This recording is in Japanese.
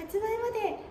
発売まで